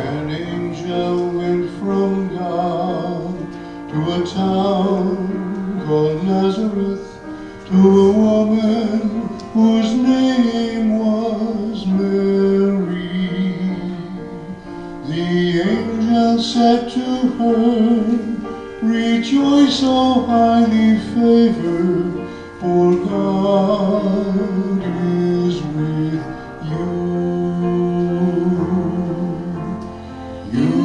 An angel went from God to a town called Nazareth to a woman whose name was Mary. The angel said to her, Rejoice, O highly favored, for God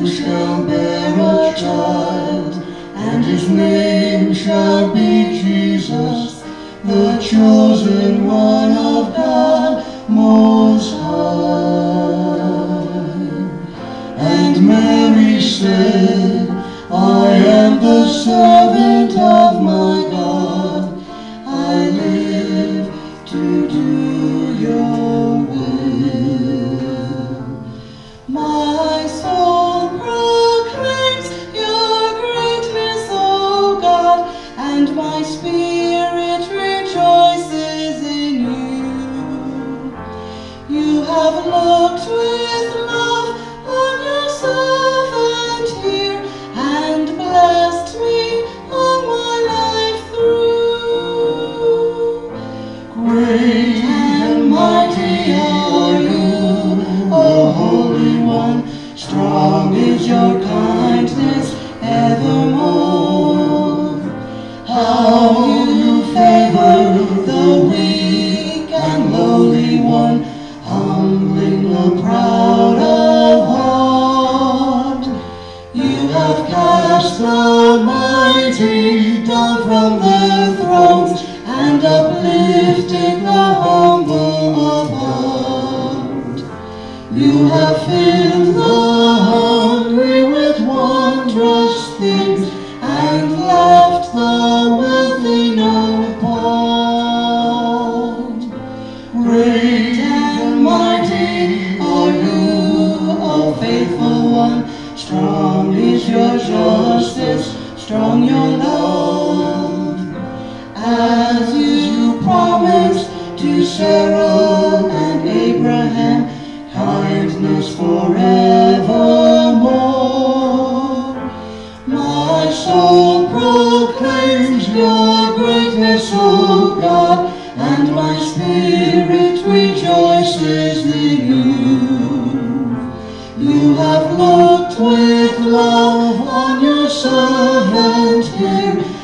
shall bear a child, and his name shall be Jesus, the chosen one of God Most High. And Mary said, I am the servant of my God. I live to do your How you favor the weak and lowly one, the proud of heart. You have cast the mighty down from their thrones and uplifted the humble of heart. You have filled the mighty are you, O faithful one. Strong is your justice, strong your love. As you promised to Sarah and Abraham, kindness forevermore. My soul proclaims your greatness, O God, and my spirit shall hand her